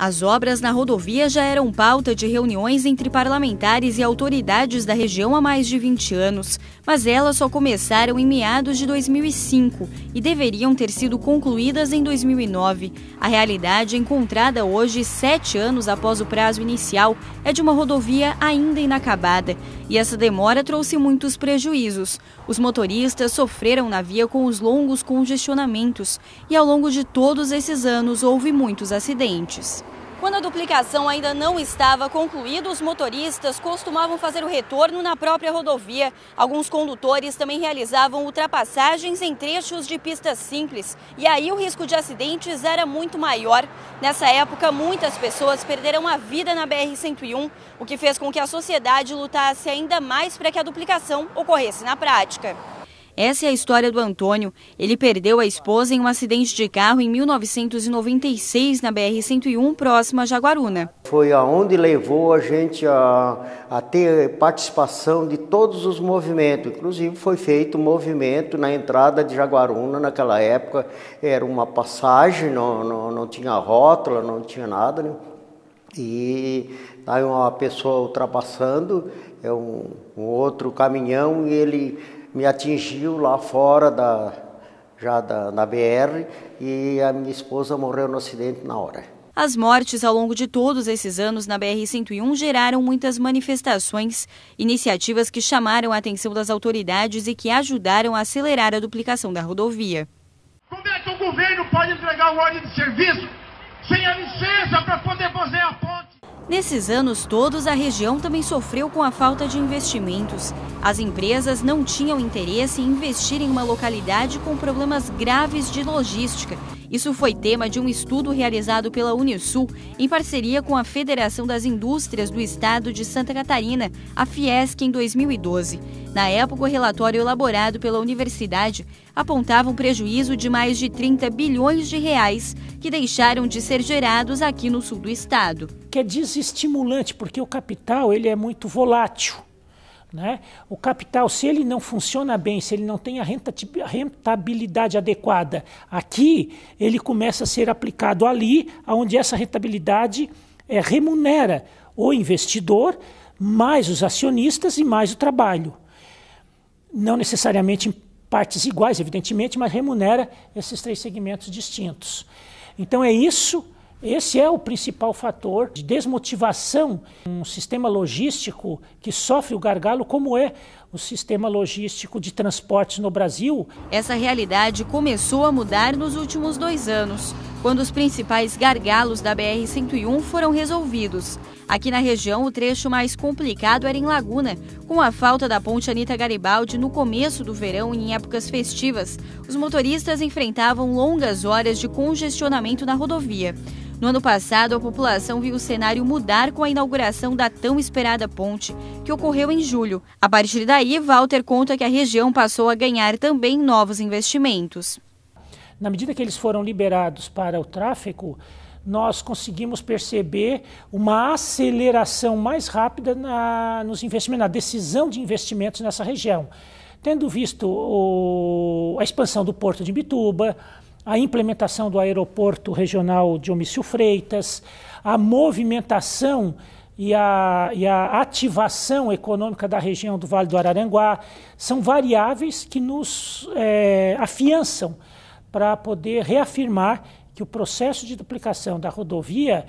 As obras na rodovia já eram pauta de reuniões entre parlamentares e autoridades da região há mais de 20 anos, mas elas só começaram em meados de 2005 e deveriam ter sido concluídas em 2009. A realidade encontrada hoje, sete anos após o prazo inicial, é de uma rodovia ainda inacabada. E essa demora trouxe muitos prejuízos. Os motoristas sofreram na via com os longos congestionamentos e, ao longo de todos esses anos, houve muitos acidentes. Quando a duplicação ainda não estava concluída, os motoristas costumavam fazer o retorno na própria rodovia. Alguns condutores também realizavam ultrapassagens em trechos de pistas simples. E aí o risco de acidentes era muito maior. Nessa época, muitas pessoas perderam a vida na BR-101, o que fez com que a sociedade lutasse ainda mais para que a duplicação ocorresse na prática. Essa é a história do Antônio. Ele perdeu a esposa em um acidente de carro em 1996 na BR-101, próxima a Jaguaruna. Foi aonde levou a gente a, a ter participação de todos os movimentos. Inclusive foi feito um movimento na entrada de Jaguaruna naquela época. Era uma passagem, não, não, não tinha rótula, não tinha nada. Né? E aí uma pessoa ultrapassando, é um, um outro caminhão e ele me atingiu lá fora da, já da, da BR e a minha esposa morreu no acidente na hora. As mortes ao longo de todos esses anos na BR-101 geraram muitas manifestações, iniciativas que chamaram a atenção das autoridades e que ajudaram a acelerar a duplicação da rodovia. Como é que o governo pode entregar o ordem de serviço sem a licença para poder fazer a ponte? Nesses anos todos, a região também sofreu com a falta de investimentos. As empresas não tinham interesse em investir em uma localidade com problemas graves de logística. Isso foi tema de um estudo realizado pela Unisul em parceria com a Federação das Indústrias do Estado de Santa Catarina, a Fiesc, em 2012. Na época, o relatório elaborado pela universidade apontava um prejuízo de mais de 30 bilhões de reais que deixaram de ser gerados aqui no sul do estado. Que é desestimulante, porque o capital ele é muito volátil. Né? O capital, se ele não funciona bem, se ele não tem a rentabilidade adequada aqui, ele começa a ser aplicado ali, onde essa rentabilidade é, remunera o investidor, mais os acionistas e mais o trabalho. Não necessariamente em partes iguais, evidentemente, mas remunera esses três segmentos distintos. Então é isso esse é o principal fator de desmotivação. Um sistema logístico que sofre o gargalo, como é o sistema logístico de transportes no Brasil. Essa realidade começou a mudar nos últimos dois anos, quando os principais gargalos da BR-101 foram resolvidos. Aqui na região, o trecho mais complicado era em Laguna, com a falta da ponte Anita Garibaldi no começo do verão e em épocas festivas. Os motoristas enfrentavam longas horas de congestionamento na rodovia. No ano passado, a população viu o cenário mudar com a inauguração da tão esperada ponte, que ocorreu em julho. A partir daí, Walter conta que a região passou a ganhar também novos investimentos. Na medida que eles foram liberados para o tráfego, nós conseguimos perceber uma aceleração mais rápida na, nos investimentos, na decisão de investimentos nessa região. Tendo visto o, a expansão do porto de Bituba, a implementação do aeroporto regional de Omício Freitas, a movimentação e a, e a, ativação econômica da região do Vale do Araranguá. São variáveis que nos é, afiançam para poder reafirmar que o processo de duplicação da rodovia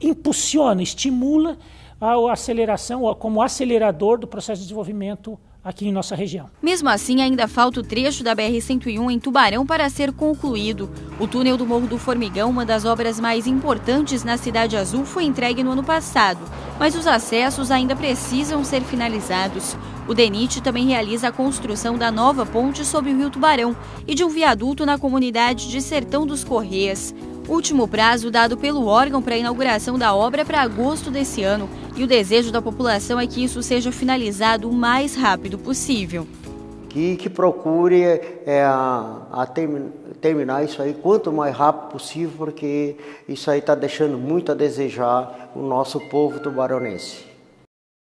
impulsiona, estimula a aceleração, como acelerador do processo de desenvolvimento aqui em nossa região. Mesmo assim, ainda falta o trecho da BR-101 em Tubarão para ser concluído. O túnel do Morro do Formigão, uma das obras mais importantes na Cidade Azul, foi entregue no ano passado, mas os acessos ainda precisam ser finalizados. O DENIT também realiza a construção da nova ponte sobre o Rio Tubarão e de um viaduto na comunidade de Sertão dos Correias. Último prazo dado pelo órgão para a inauguração da obra para agosto desse ano, e o desejo da população é que isso seja finalizado o mais rápido possível. Que, que procure é, a, a termi, terminar isso aí quanto mais rápido possível, porque isso aí está deixando muito a desejar o nosso povo tubaronense.